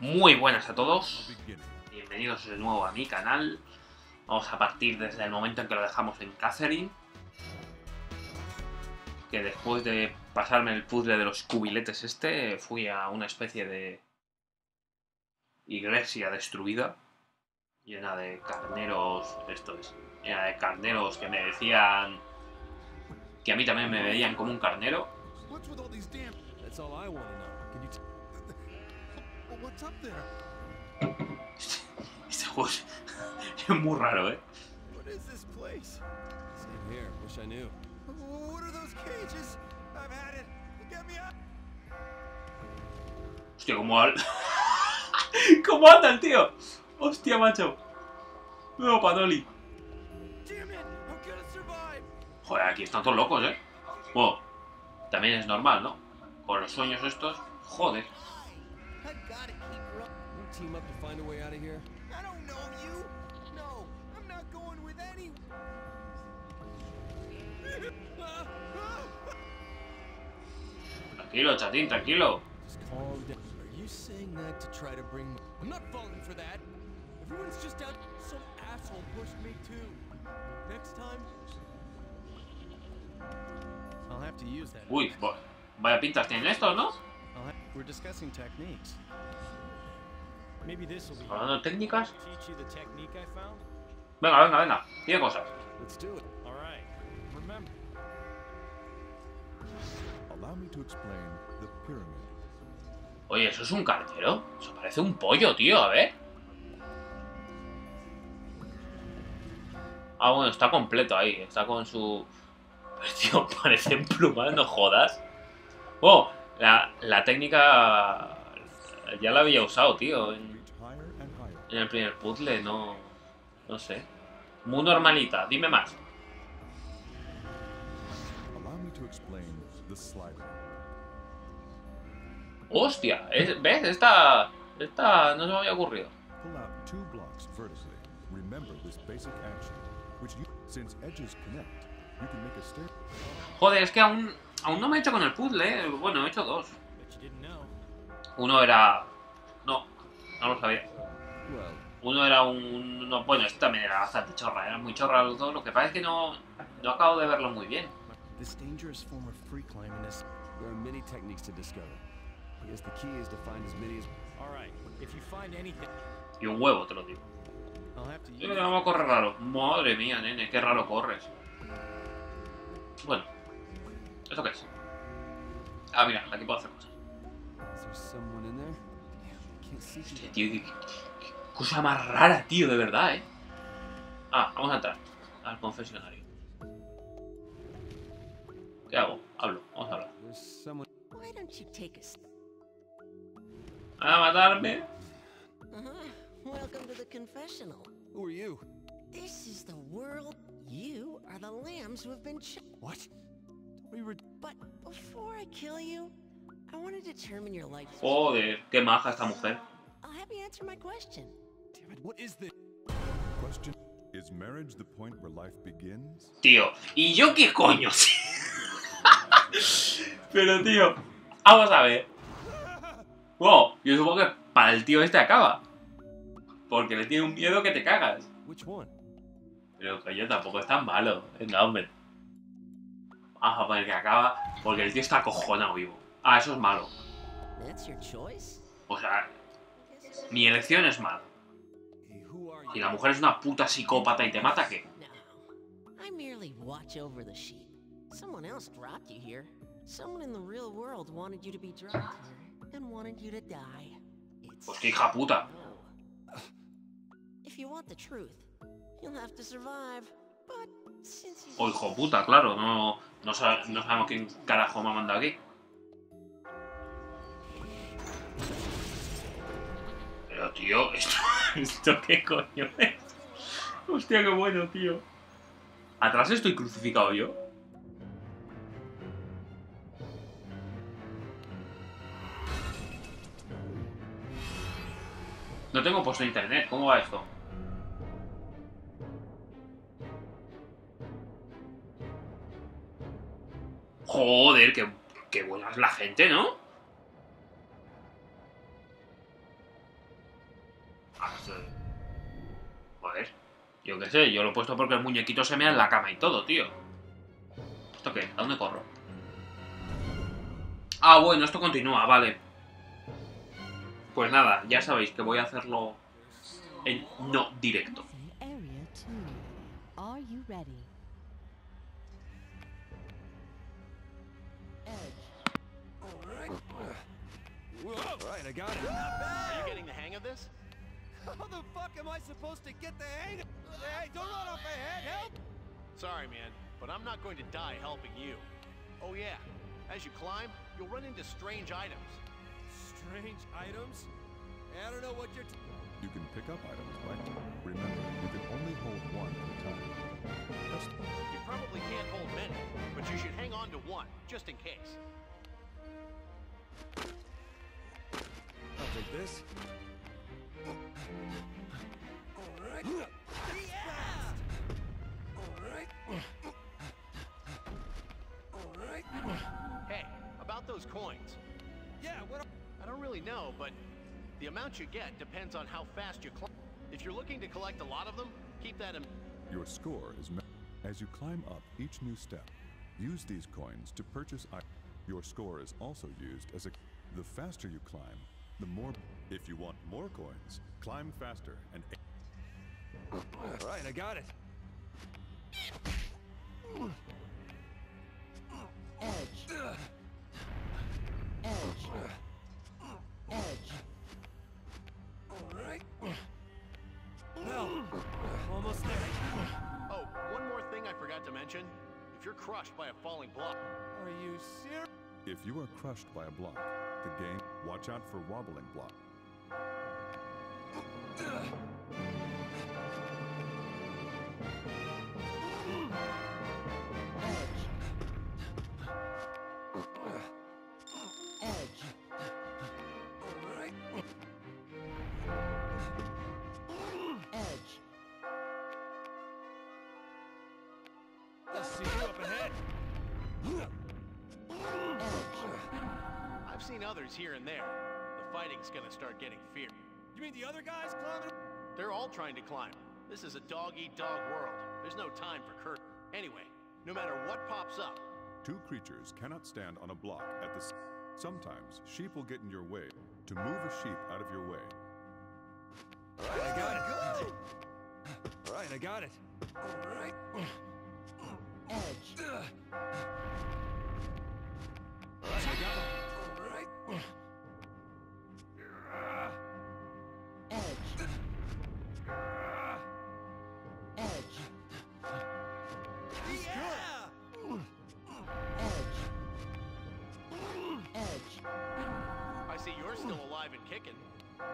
Muy buenas a todos, bienvenidos de nuevo a mi canal. Vamos a partir desde el momento en que lo dejamos en Catherine. Que después de pasarme el puzzle de los cubiletes este, fui a una especie de iglesia destruida, llena de carneros, esto es, llena de carneros que me decían que a mí también me veían como un carnero. What's up there? Este juego es, muy raro, ¿eh? What is this place? Same here. Wish I knew. Wh- What are those cages? I've had it. Get me out. Hostia, cómo al... ¿Cómo anda el tío? Hostia, macho. Nuevo survive. Joder, aquí están todos locos, ¿eh? Bueno, también es normal, ¿no? Con los sueños estos, joder. I gotta keep running. You team up to find a way out of here? I don't know you. No, I'm not going with any. Tranquilo, chatín, tranquilo. Just calm down. Are you saying that to try to bring? I'm not falling for that. Everyone's just out. Some asshole pushed me too. Next time. I'll have to use that. Uy, vaya pintas tienen estos, ¿no? We're discussing techniques. Maybe this will be. Hablando de técnicas. Teach you the technique I found. Venga, venga, venga. Tiene cosas. Let's do it. All right. Remember. Allow me to explain the pyramid. Oye, ¿eso es un carnero? Eso parece un pollo, tío, a ver. Ah, bueno, está completo ahí. Está con su... Pues, tío, parece pluma, no jodas. Oh, la, la técnica... Ya la había usado, tío, en, el primer puzzle, no... No sé. Muy normalita, dime más. Hostia, es- ¿ves? Esta... Esta no se me había ocurrido. Joder, es que aún, aún no me he hecho con el puzzle, ¿eh? Bueno, he hecho dos. Bet you didn't know. Uno era... No, no lo sabía. Well, Uno era un... no, bueno, este también era bastante chorra, era muy chorra los dos. Lo que pasa es que no, no acabo de verlo muy bien. This dangerous form of free climbing is. there are many techniques to discover. I guess the key is to find as many as. All right. If you find anything, Y un huevo, te lo digo. I'll have to Yo use. que no va a correr raro. Madre mía, nene, qué raro corres. Bueno, ¿esto qué es? Ah, mira, aquí puedo hacer cosas. Hostia, tío, qué, qué- qué cosa más rara, tío, de verdad, ¿eh? Ah, vamos a entrar al confesionario. ¿Qué hago? Hablo, vamos a hablar. ¿Van a matarme? Uh-huh. Welcome to the confessional. Who are you? This is the world. You are the lambs who have been ch- What? We were. But before I kill you, I want to determine your life. Joder, qué maja esta mujer. I'll have you answer my question. Damn it! What is this? Question Is marriage the point where life begins? Tío, ¿y yo qué coño? Pero tío, vamos a ver. Wow, yo supongo que para el tío este acaba. Porque le tiene un miedo que te cagas. Which one? Pero coño, tampoco es tan malo. Venga, hombre. A poner que acaba porque el tío está acojonado vivo. Ah, eso es malo. O sea, mi elección es mala. Si la mujer es una puta psicópata y te mata, ¿qué? Someone else dropped you here. Someone in the real world wanted you to be dropped here and wanted you to die. It's Pues qué hija puta. If you want the truth, you'll have to survive. But O hijo puta, claro. No, no, sa- no sabemos quién carajo me ha mandado aquí. Pero tío, ¿esto, ¿esto qué coño es? Hostia, qué bueno, tío. ¿Atrás estoy crucificado yo? No tengo puesto internet, ¿cómo va esto? Joder, qué, qué buena es la gente, ¿no? Joder. Yo qué sé, yo lo he puesto porque el muñequito se mea en la cama y todo, tío. ¿Esto qué? ¿A dónde corro? Ah, bueno, esto continúa, vale. Pues nada, ya sabéis que voy a hacerlo en no directo. Area 2. Are you? Alright, I got it. Are you getting the hang of this? How the fuck am I supposed to get the hang of Hey, don't run off my head, help! Sorry, man, but I'm not going to die helping you. Oh yeah, as you climb, you'll run into strange items. Strange items? I don't know what you're t- You can pick up items by remember you can only hold one at a time. Press You probably can't hold many, but you should hang on to one, just in case. I'll take this. Alright. Alright. Alright. Hey, about those coins. Yeah, what I don't really know, but the amount you get depends on how fast you climb. If you're looking to collect a lot of them, keep that in Your score is as you climb up each new step. Use these coins to purchase items. Your score is also used as a the faster you climb, the more if you want more coins, climb faster and Alright, I got it. Edge. Edge. Edge. Alright. Well, almost there. Oh, one more thing I forgot to mention. If you're crushed by a falling block, Are you serious? If you are crushed by a block, the game watch out for wobbling block. Others here and there. The fighting's gonna start getting fierce. You mean the other guys climbing? They're all trying to climb. This is a dog-eat-dog world. There's no time for curt. Anyway, no matter what pops up, Two creatures cannot stand on a block at the s- Sometimes sheep will get in your way. To move a sheep out of your way, Alright, I got it. Alright, I got it. Alright. Edge. Alright, I got it. Kicking. The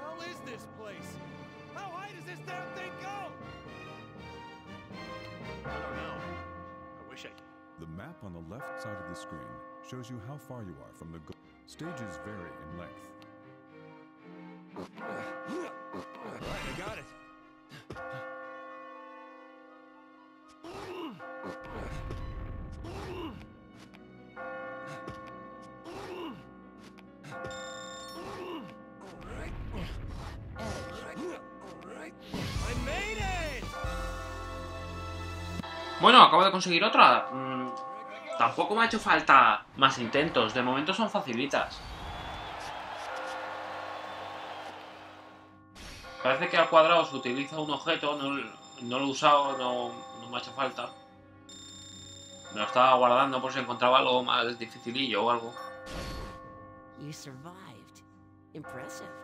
hell is this place? How high does this damn thing go? I don't know. I wish I. the map on the left side of the screen shows you how far you are from the goal. Stages vary in length. Alright, I got it. Bueno, acabo de conseguir otra. Mm, tampoco me ha hecho falta más intentos. De momento son facilitas. Parece que al cuadrado se utiliza un objeto. No, lo he usado, no, no me ha hecho falta. Me lo estaba guardando por si encontraba algo más dificilillo o algo. You survived. Impressive.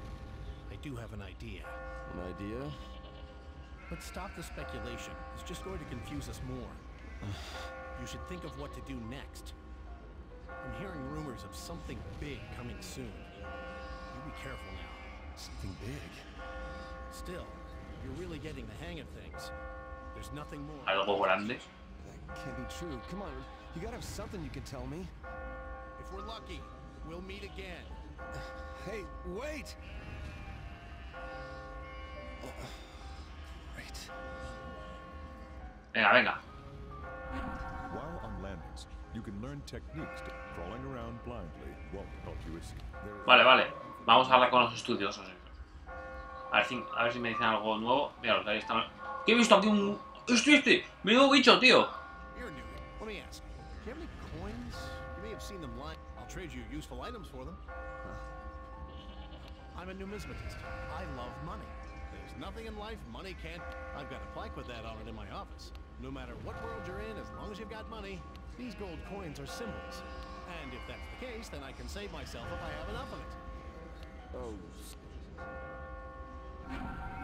I do have an idea. An idea? But stop the speculation. It's just going to confuse us more. you should think of what to do next. I'm hearing rumors of something big coming soon. You be careful now. Something big. Still, you're really getting the hang of things. There's nothing more. Algo grande. That can't be true. Come on, you gotta have something you can tell me. If we're lucky, we'll meet again. Hey, wait! There is Vale, vale. Vamos a hablar con los estudiosos. A ver si, a ver si me dicen algo nuevo. Mira, ahí están. ¿Qué he visto aquí? Un... ¡Este, este! ¡Menudo bicho, tío! You're new. Let me ask. Do you have any coins? You may have seen them lying. I'll trade you useful items for them. I'm a numismatist. I love money. There's nothing in life money can't. I've got a plaque with that on it in my office. No matter what world you're in, as long as you've got money, these gold coins are symbols. And if that's the case, then I can save myself if I have enough of it. Oh,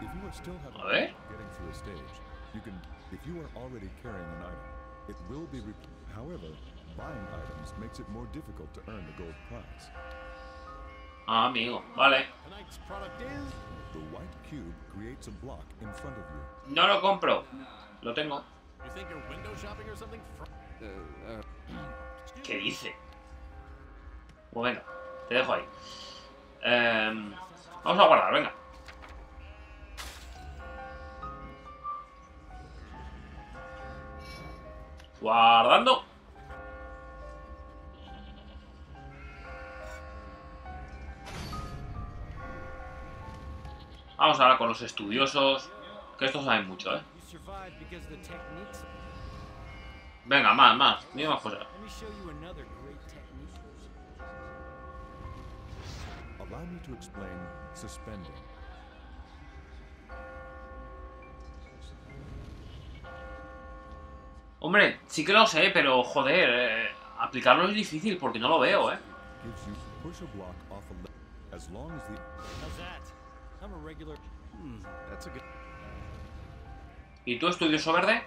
If you are still having A ver. trouble getting through a stage, you can. If you are already carrying an item, it will be. However, buying items makes it more difficult to earn the gold prize. Ah, amigo. Vale. No lo compro. Lo tengo. Uh, uh, ¿Qué dice? Pues venga, te dejo ahí. Em, vamos a guardar, venga. Guardando. Vamos ahora con los estudiosos, que estos saben mucho, ¿eh? Venga, más, más, dime más cosas. Hombre, sí que lo sé, pero joder, eh, aplicarlo es difícil porque no lo veo, ¿eh? Hmm, that's a good. ¿Y tú, estudioso verde?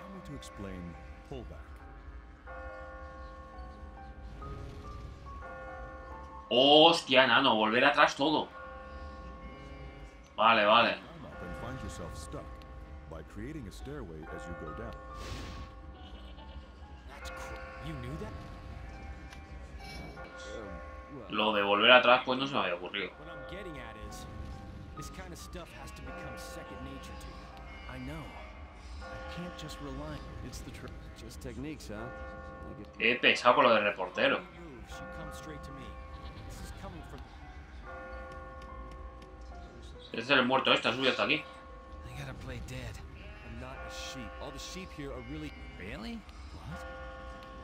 Hostia, nano, volver atrás todo. Vale, vale. Climb up and find yourself stuck by creating a stairway as you go down. That's cr- You knew that? well, Lo de volver atrás, pues no se me había ocurrido. This kind of stuff has to become second nature to you. I know. I can't just rely. It's the truth. just techniques, huh? I get He pesado con lo de reportero. Any moves, you come straight to me. This is coming from. Es el muerto este, ha subido hasta aquí. I gotta play dead. I'm not a sheep. All the sheep here are really. Really? What?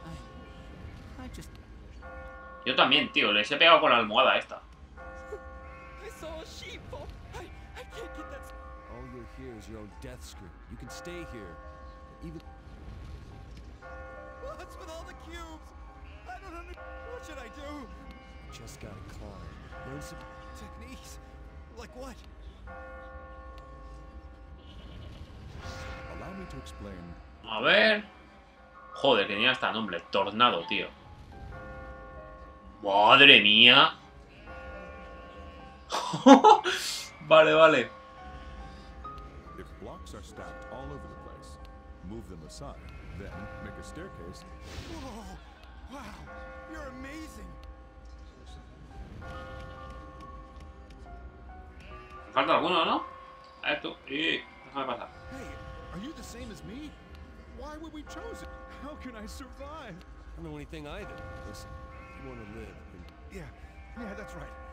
I. I just. Yo también, tío, les he pegado con la almohada esta. I saw a sheep. Can't get that. All you'll hear is your own death scream. You can stay here. Even. What's with all the cubes? I don't understand. What should I do? You just gotta climb. Learn some. Techniques? Like what? Allow me to explain A ver. Joder, que tenía hasta nombre. Tornado, tío. Madre mía. vale, vale. if blocks are stacked all over the place, move them aside, then make a staircase Whoa! Wow! You're amazing! Me falta alguno, ¿no? A ver tú. Y... Déjame pasar. Hey, are you the same as me? Why were we chosen? How can I survive? I don't know anything either. Listen, if you want to live, Yeah, yeah, that's right.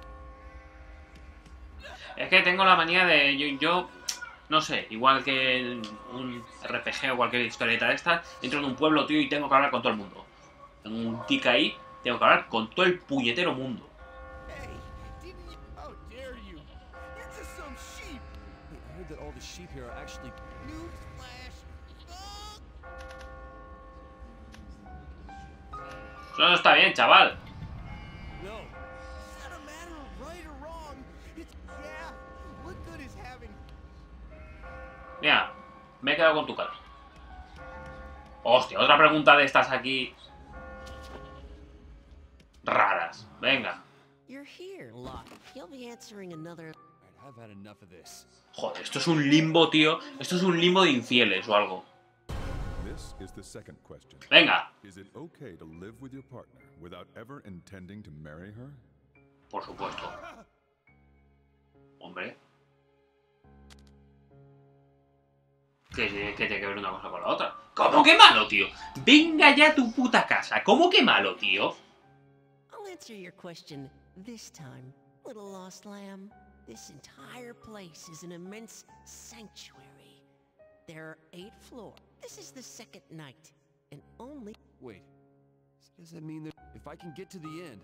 Es que tengo la manía de. Yo, yo, no sé, igual que un RPG o cualquier historieta de estas, entro en un pueblo, tío, y tengo que hablar con todo el mundo. Tengo un tic ahí, tengo que hablar con todo el puñetero mundo. Hey! Didn't you? How dare he quedado con tu cara. Hostia, otra pregunta de estas aquí. Raras. Venga. Joder, esto es un limbo, tío. Esto es un limbo de infieles o algo. Venga. Is it okay ¿Qué, qué tiene que ver una cosa con la otra? ¿Cómo que malo, tío? Venga ya a tu puta casa. ¿Cómo que malo, tío? I'll answer your question this time, little lost lamb. This entire place is an immense sanctuary. There are eight floors. This is the second night, and only. Wait. Does that mean that if I can get to the end,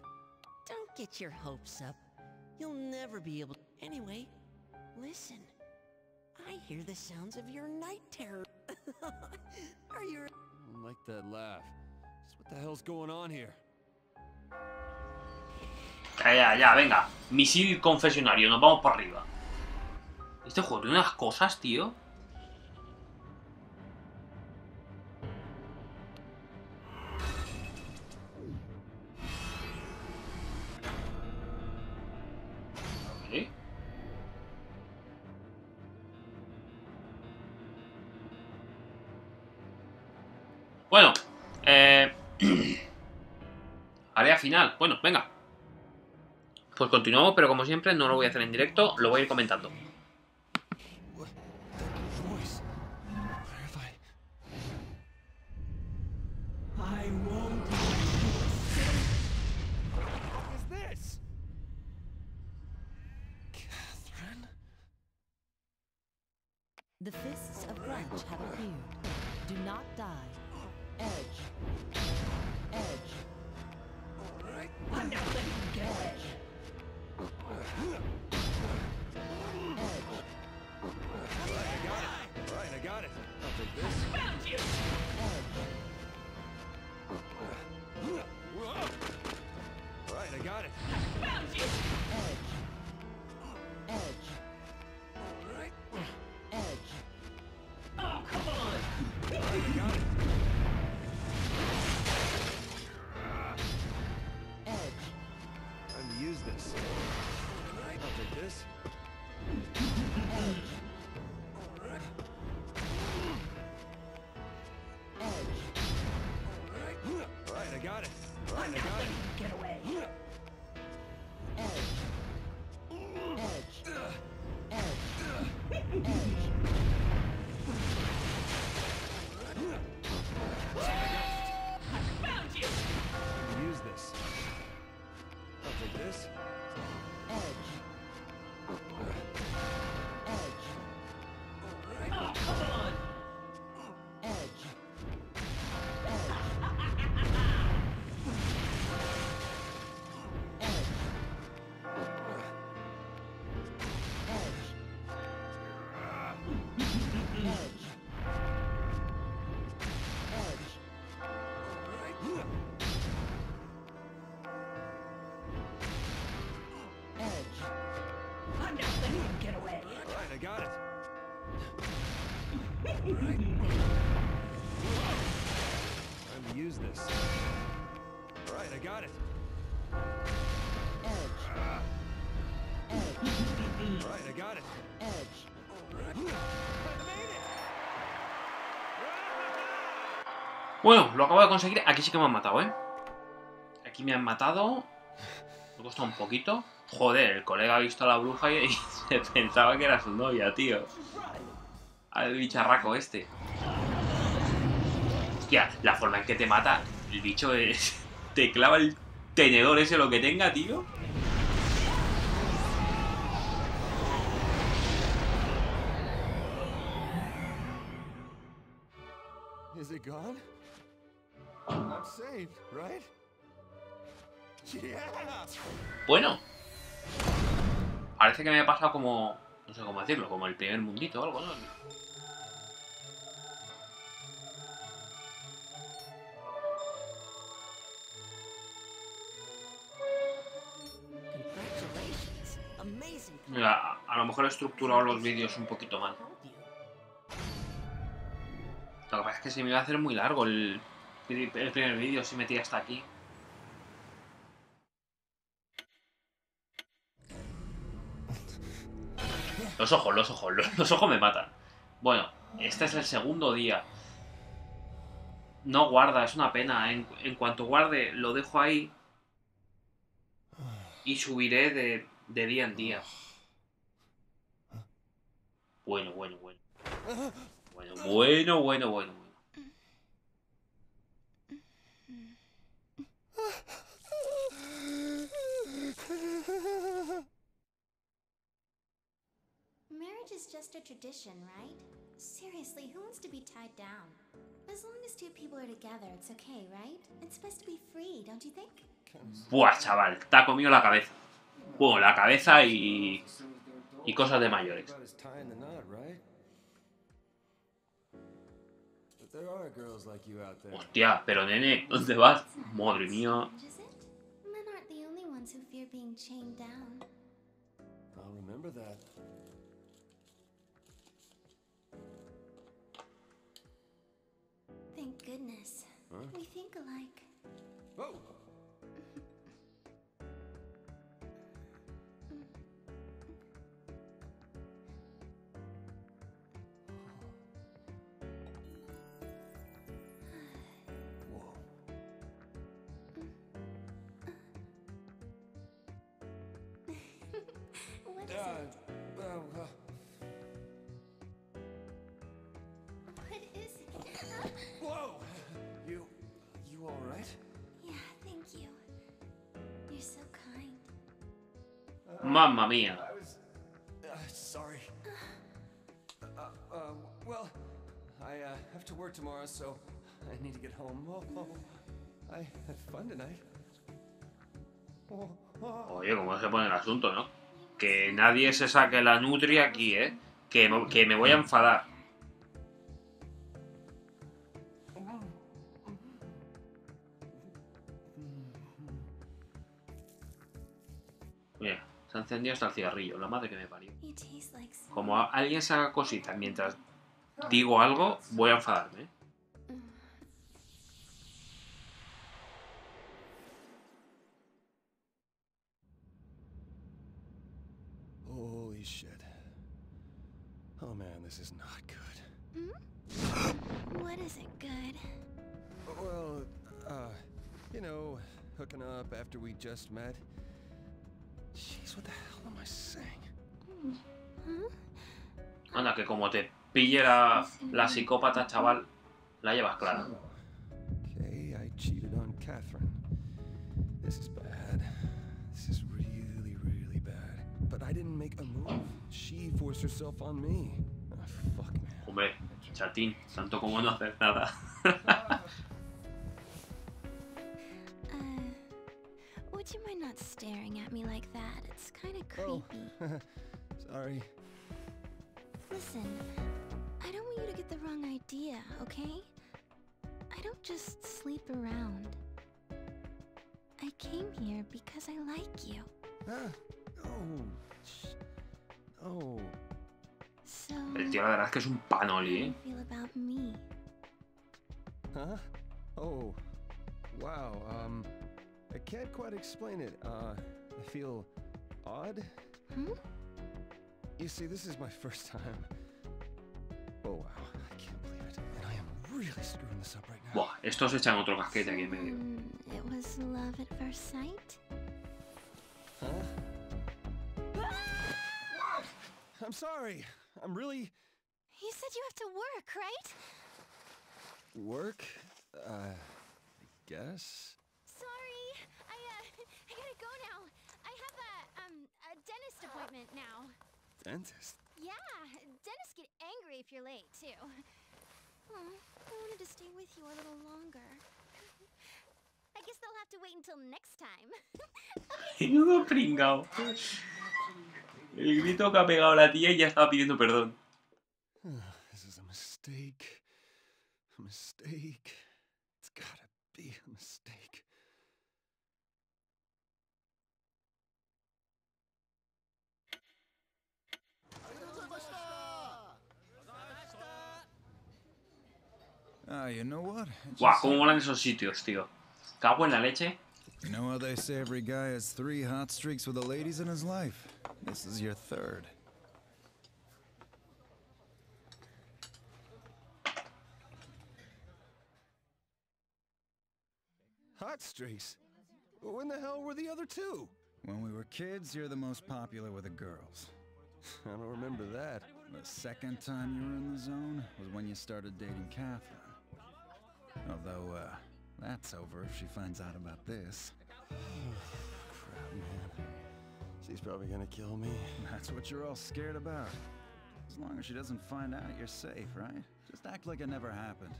Don't get your hopes up. You'll never be able. Anyway, listen. I hear the sounds of your night terror. are you? I don't like that laugh. What the hell's going on here? Ya, ya, ya, venga. Misil confesionario, nos vamos para arriba. Este juego tiene unas cosas, tío. Pues continuamos, pero como siempre no lo voy a hacer en directo, lo voy a ir comentando. The fists of grudge have appeared. Do not die. Edge. Got it. Got it. Get away. Use this. Alright, I got it. Edge. Edge. Alright, I got it. Edge. Alright. I made it! Bueno, lo acabo de conseguir. Aquí sí que me han matado, ¿eh? Aquí me han matado. Me costado un poquito. Joder, el colega ha visto a la bruja y, y se pensaba que era su novia, tío. Al bicharraco este. Hostia, la forma en que te mata el bicho es... Te clava el tenedor ese lo que tenga, tío. Is it gone? I'm saved, right? Yeah! Bueno. Parece que me ha pasado como... No sé cómo decirlo, como el primer mundito o algo, ¿no? Mira, a, lo mejor he estructurado los vídeos un poquito mal. Lo que pasa es que se me iba a hacer muy largo el, primer vídeo si metía hasta aquí. Los ojos, los ojos, los, ojos me matan. Bueno, este es el segundo día. No guarda, es una pena. En, cuanto guarde, lo dejo ahí. Y subiré de día en día. Bueno, bueno, bueno. Bueno, bueno, bueno, bueno, bueno. Marriage is just a tradition, right? Seriously, who wants to be tied down? As long as two people are together, it's okay, right? It's supposed to be free, don't you think? Buah, chaval, te ha comido la cabeza. Bueno, la cabeza y. y cosas de mayores. Hostia, pero nene, ¿dónde vas? Madre mía. Thank goodness. Huh? We think alike. What is Uh, uh, uh, What is it? Whoa! You, you all right? Yeah, thank you. You're so kind. Mamma mía. I was uh, sorry. Uh, uh, well, I uh, have to work tomorrow, so I need to get home. Oh, oh, I had fun tonight. Oh, oh. Oye, ¿cómo se pone el asunto, no? Que nadie se saque la nutria aquí, ¿eh? Que, me- que me voy a enfadar. Mira, se ha encendido hasta el cigarrillo, la madre que me parió. Como alguien se haga cositas mientras digo algo, voy a enfadarme. ¿eh? Holy shit. Oh man, this is not good. What isn't good? Well, uh, you know, hooking up after we just met. Jeez, what the hell am I saying? Anda, que como te pille la, la psicópata, chaval, la llevas clara. Didn't make a move. She forced herself on me. Ah, fuck, man. Hombre, chatín, tanto como no hacer nada. Uh, would you mind not staring at me like that? It's kind of Oh. creepy. Sorry. Listen, I don't want you to get the wrong idea, okay? I don't just sleep around. I came here because I like you. Ah, oh. Sh- Oh. So, El tío, la verdad es que es un panoli, you ¿eh? feel about me? Huh? Oh. Wow, um. I can't quite explain it. Uh, I feel odd. Hmm? You see, this is my first time. Oh, wow. I can't believe it. And I am really screwing this up right now. Buah, estos echan otro casquete aquí en medio. Mm, it was love at first sight? I'm sorry. I'm really. You said you have to work, right? Work? Uh, I guess? Sorry, I uh, I gotta go now. I have a um a dentist appointment now. Dentist? Yeah, dentists get angry if you're late too. Oh, I wanted to stay with you a little longer. I guess they'll have to wait until next time. Menudo pringao. El grito que ha pegado la tía y ya estaba pidiendo perdón. This is a mistake. A mistake. It's gotta be a mistake. you know what? Guau, cómo molan esos sitios, tío. Cago en la leche. You know how they say every guy has three hot streaks with the ladies in his life? This is your third. Hot streaks? When the hell were the other two? When we were kids, you're the most popular with the girls. I don't remember that. The second time you were in the zone was when you started dating Catherine. Although, uh, that's over if she finds out about this. Crap, man. She's probably gonna kill me. That's what you're all scared about. As long as she doesn't find out, you're safe, right? Just act like it never happened.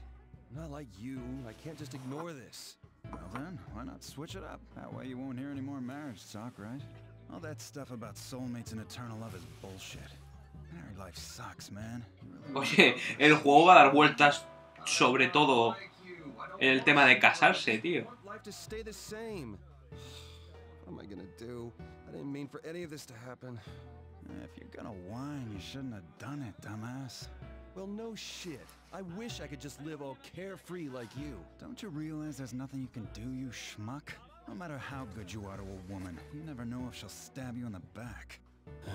Not like you. I can't just ignore this. Well then, why not switch it up? That way you won't hear any more marriage talk, right? All that stuff about soulmates and eternal love is bullshit. Married life sucks, man. Really Oye, el juego va a dar vueltas sobre todo en el tema de casarse, tío. I want life to stay the same. What am I gonna do? I didn't mean for any of this to happen. If you're gonna whine, you shouldn't have done it, dumbass. Well, no shit. I wish I could just live all carefree like you. Don't you realize there's nothing you can do, you schmuck? No matter how good you are to a woman, you never know if she'll stab you in the back.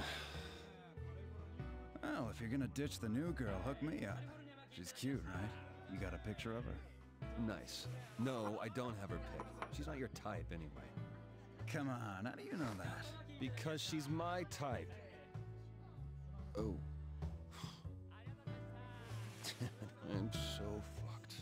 well, if you're gonna ditch the new girl, hook me up. She's cute, right? You got a picture of her? Nice. No, I don't have her pick. She's not your type anyway. Come on, how do you know that? Because she's my type. Oh. I'm so fucked.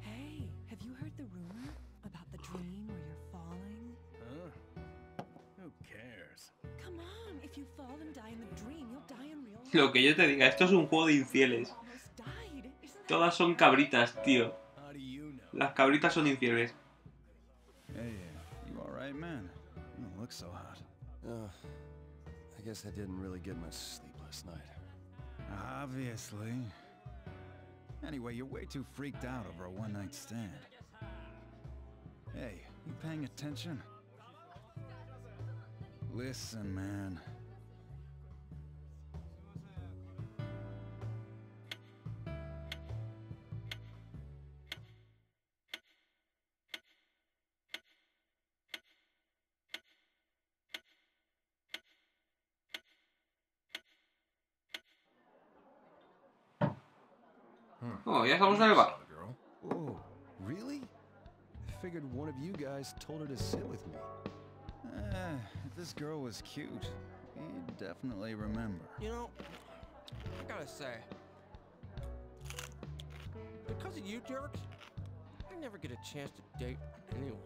Hey, have you heard the rumor about the dream where you're falling? Huh? Who cares? Come on, if you fall and die in the dream, you'll die in real life. Lo que yo te diga, esto es un juego de infieles. Todas son cabritas, tío. How do you know? Las cabritas son infieles. Hey, you alright, man? You don't look so hot. Uh, I guess I didn't really get much sleep last night. Obviously. Anyway, you're way too freaked out over a one-night stand. Hey, you paying attention? Listen, man. Oh, ya estamos en el bar. Oh, really? I figured one of you guys told her to sit with me. Eh, if this girl was cute, he'd definitely remember. You know, I gotta say, because of you jerks, I never get a chance to date anyone.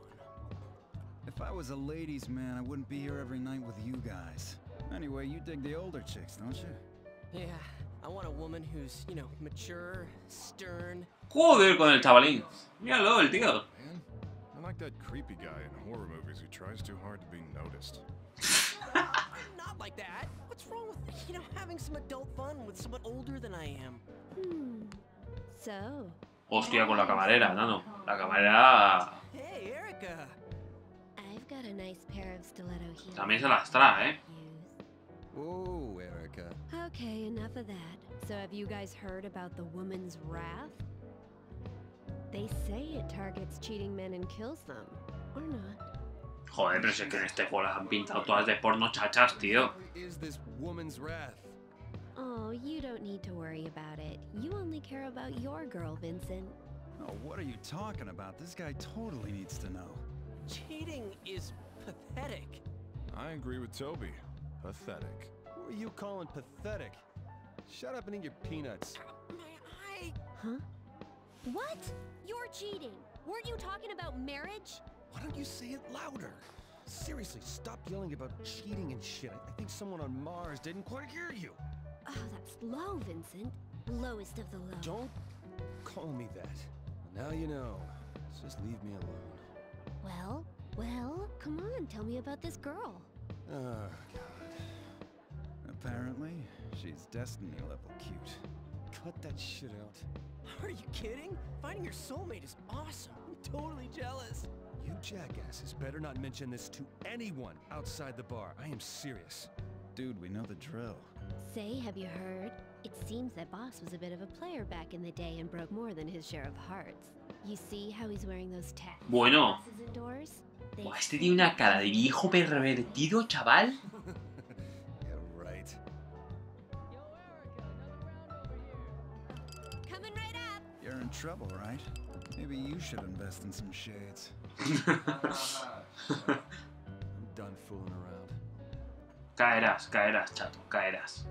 If I was a ladies' man, I wouldn't be here every night with you guys. Anyway, you dig the older chicks, don't you? Yeah, I want a woman who's, you know, mature, stern. Joder con el chavalín. Míralo, el tío. Man, I like that creepy guy in horror movies who tries too hard to be noticed. I'm Not like that. What's wrong with, you know, having some adult fun with someone older than I am? Hmm. So, Hostia, con la camarera, nano. La camarera Hey, Erica. I've got a nice pair of stiletto heels. también se las trae, ¿eh? Whoa, Erica. Okay, enough of that. So have you guys heard about the woman's wrath? They say it targets cheating men and kills them. Or not. Joder, pero si es que en este juego las han pintado todas de porno chachas, tío. Where is this woman's wrath? Oh, you don't need to worry about it. You only care about your girl, Vincent. Oh, what are you talking about? This guy totally needs to know. Cheating is pathetic. I agree with Toby. Pathetic. Who are you calling pathetic? Shut up and eat your peanuts. My eye. Huh? What? You're cheating. Weren't you talking about marriage? Why don't you say it louder? Seriously, stop yelling about cheating and shit. I I think someone on Mars didn't quite hear you. Oh, that's low, Vincent. Lowest of the low. Don't call me that. Now you know. Just leave me alone. Well, well, come on, tell me about this girl. Oh, Apparently, she's destiny level cute. cut that shit out. Are you kidding? Finding your soulmate is awesome. I'm totally jealous. You jackasses better not mention this to anyone outside the bar. I am serious. dude, we know the drill. Say, have you heard? It seems that Boss was a bit of a player back in the day and broke more than his share of hearts. You see how he's wearing those tags? Bueno. Glasses Buah, este tiene una cara de viejo pervertido, chaval. Trouble, right? Maybe you should invest in some shades. I'm done fooling around. Caerás, caerás, chato, caerás.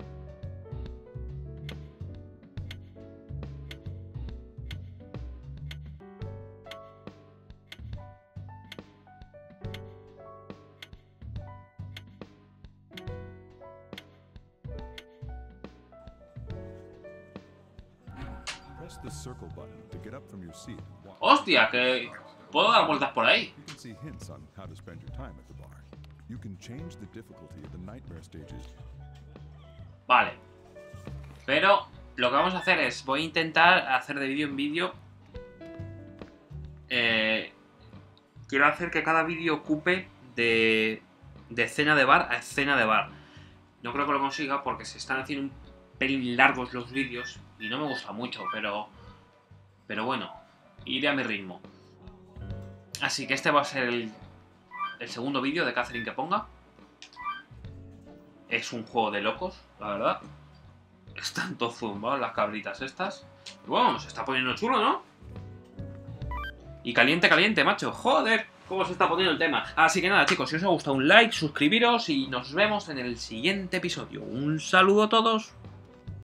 Hostia, que puedo dar vueltas por ahí. You can see hints on how to spend your time at the bar. You can change the difficulty of the nightmare stages. Vale. Pero lo que vamos a hacer es, voy a intentar hacer de vídeo en vídeo. Eh, quiero hacer que cada vídeo ocupe de, de escena de bar a escena de bar. No creo que lo consiga porque se están haciendo un pelín largos los vídeos y no me gusta mucho, pero, pero bueno, iré a mi ritmo. Así que este va a ser el, el segundo vídeo de Catherine que ponga. Es un juego de locos, la verdad. Están todos zumbados las cabritas estas. Y bueno, se está poniendo chulo, ¿no? Y caliente, caliente, macho. Joder, cómo se está poniendo el tema. Así que nada, chicos, si os ha gustado un like, suscribiros y nos vemos en el siguiente episodio. Un saludo a todos.